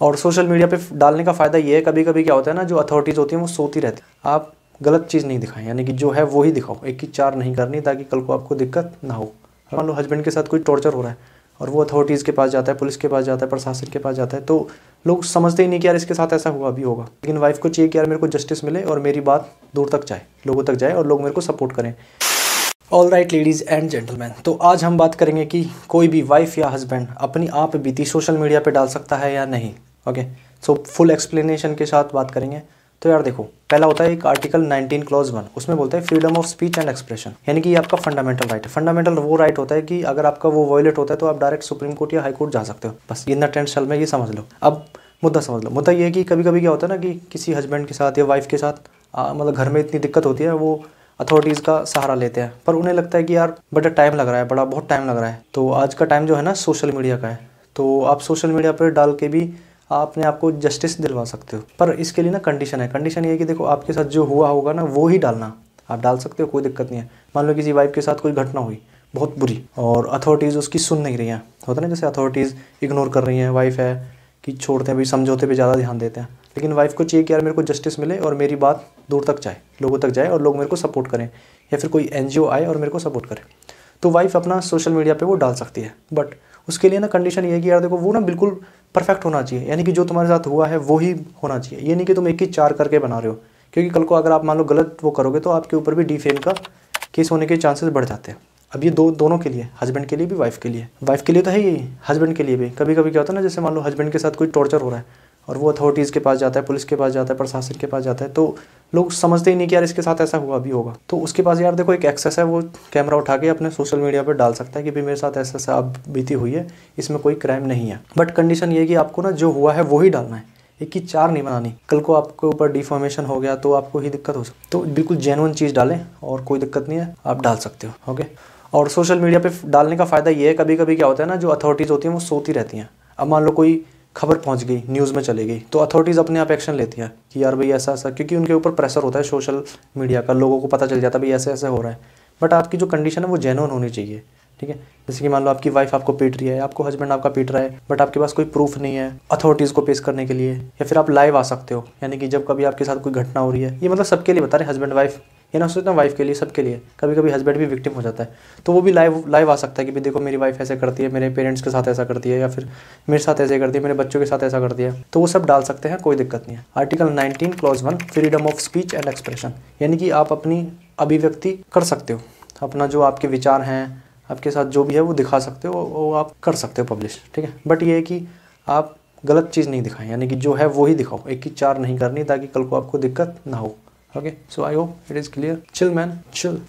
और social media पे डालने का फ़ायदा ये है कभी कभी क्या होता है ना, जो अथॉरिटीज़ होती हैं, वो सोती रहती हैं। आप गलत चीज़ नहीं दिखाएँ, यानी कि जो है, वो ही दिखाओ। एक की चार नहीं करनी, ताकि कल को आपको दिक्कत ना हो। मान लो हस्बैंड के साथ कोई टॉर्चर हो रहा है, और वो अथॉरिटीज़ के पास जाता है पुलिस के पास जाता है, प्रशासन के पास जाता है तो लोग समझते ही नहीं कि यार इसके साथ ऐसा हुआ भी होगा। लेकिन वाइफ को चाहिए कि यार मेरे को जस्टिस मिले और मेरी बात दूर तक जाए, लोगों तक जाए और लोग मेरे को सपोर्ट करें। All right ladies and gentleman तो आज हम बात करेंगे कि कोई भी वाइफ या हस्बैंड अपनी आप बीती सोशल मीडिया पे डाल सकता है या नहीं। ओके सो फुल एक्सप्लेनेशन के साथ बात करेंगे। तो यार देखो, पहला होता है एक आर्टिकल 19 क्लॉज वन उसमें बोलते हैं freedom of speech and expression यानी कि आपका फंडामेंटल राइट है। फंडामेंटल वो राइट right होता है कि अगर आपका वो वॉयलेट होता है तो आप डायरेक्ट सुप्रीम कोर्ट या हाई कोर्ट जा सकते हो। बस इन द टेंथ में ये समझ लो। अब मुद्दा समझ लो, मुद्दा ये कि कभी कभी क्या होता है ना कि किसी हस्बैंड के साथ या वाइफ के साथ मतलब घर में इतनी दिक्कत होती है, वो अथॉरिटीज़ का सहारा लेते हैं। पर उन्हें लगता है कि यार, बड़ा टाइम लग रहा है, बड़ा, बहुत टाइम लग रहा है। तो आज का टाइम जो है ना सोशल मीडिया का है। तो आप सोशल मीडिया पर डाल के भी आपने आपको जस्टिस दिलवा सकते हो। पर इसके लिए ना कंडीशन है। कंडीशन ये कि देखो, आपके साथ जो हुआ होगा ना, वो ही डालना। आप डाल सकते हो, कोई दिक्कत नहीं है। मान लो किसी वाइफ के साथ कोई घटना हुई, बहुत बुरी, और अथॉरिटीज़ उसकी सुन नहीं रही हैं। होता ना, जैसे अथॉरिटीज़ इग्नोर कर रही हैं वाइफ है कि छोड़ते हैं भाई समझौते पे ज़्यादा ध्यान देते हैं। लेकिन वाइफ को चाहिए कि यार मेरे को जस्टिस मिले और मेरी बात दूर तक जाए, लोगों तक जाए और लोग मेरे को सपोर्ट करें। या फिर कोई एनजीओ आए और मेरे को सपोर्ट करे। तो वाइफ अपना सोशल मीडिया पे वो डाल सकती है। बट उसके लिए ना कंडीशन ये है कि यार देखो, वो ना बिल्कुल परफेक्ट होना चाहिए। यानी कि जो तुम्हारे साथ हुआ है, वो ही होना चाहिए। ये नहीं कि तुम एक ही चार करके बना रहे हो। क्योंकि कल को अगर आप मान लो गलत वो करोगे तो आपके ऊपर भी डिफेम का केस होने के चांसेस बढ़ जाते हैं। अब ये दो, दोनों के लिए हस्बैंड के लिए भी वाइफ के लिए। वाइफ के लिए तो है ही हस्बैंड के लिए भी। कभी कभी क्या होता है ना, जैसे मान लो हस्बैंड के साथ कोई टॉर्चर हो रहा है और वो अथॉरिटीज़ के पास जाता है, पुलिस के पास जाता है, प्रशासन के पास जाता है तो लोग समझते ही नहीं कि यार इसके साथ ऐसा हुआ भी होगा। तो उसके पास यार देखो एक एक्सेस है, वो कैमरा उठा के अपने सोशल मीडिया पर डाल सकता है कि भाई मेरे साथ ऐसा ऐसा अब बीती हुई है, इसमें कोई क्राइम नहीं है। बट कंडीशन ये कि आपको ना जो हुआ है, वो ही डालना है। एक ही चार नहीं बनानी। कल को आपके ऊपर डिफॉर्मेशन हो गया तो आपको ही दिक्कत हो सकती तो बिल्कुल जेनुअन चीज़ डालें और कोई दिक्कत नहीं है, आप डाल सकते हो ओके और सोशल मीडिया पे डालने का फ़ायदा ये है कभी कभी क्या होता है ना, जो अथॉरिटीज़ होती हैं, वो सोती रहती हैं। अब मान लो कोई खबर पहुँच गई न्यूज़ में चली गई। तो अथॉरिटीज़ अपने आप एक्शन लेती हैं कि यार भाई ऐसा ऐसा क्योंकि उनके ऊपर प्रेशर होता है सोशल मीडिया का, लोगों को पता चल जाता है भाई ऐसे ऐसे हो रहा है। बट आपकी जो कंडीशन है वो जेनुअन होनी चाहिए, ठीक है? जैसे कि मान लो आपकी वाइफ आपको पीट रही है, आपको हस्बैंड आपका पीट रहा है बट आपके पास कोई प्रूफ नहीं है अथॉरिटीज़ को पेश करने के लिए, या फिर आप लाइव आ सकते हो। यानी कि जब कभी आपके साथ कोई घटना हो रही है, ये मतलब सबके लिए बता रहे हस्बैंड वाइफ ये ना सोचता वाइफ के लिए, सबके लिए। कभी कभी हस्बैंड भी विक्टिम हो जाता है। तो वो भी लाइव लाइव आ सकता है कि भाई देखो मेरी वाइफ ऐसे करती है, मेरे पेरेंट्स के साथ ऐसा करती है या फिर मेरे साथ ऐसे करती है, मेरे बच्चों के साथ ऐसा करती है। तो वो सब डाल सकते हैं, कोई दिक्कत नहीं है। Article nineteen clause one freedom of speech and expression यानी कि आप अपनी अभिव्यक्ति कर सकते हो। अपना जो आपके विचार हैं, आपके साथ जो भी है, वो दिखा सकते हो, वो आप कर सकते हो पब्लिश ठीक है? बट ये है कि आप गलत चीज़ नहीं दिखाएँ। यानी कि जो है, वो ही दिखाओ। एक ही चार नहीं करनी ताकि कल को आपको दिक्कत ना हो। Okay, so I hope it is clear. Chill, man, chill.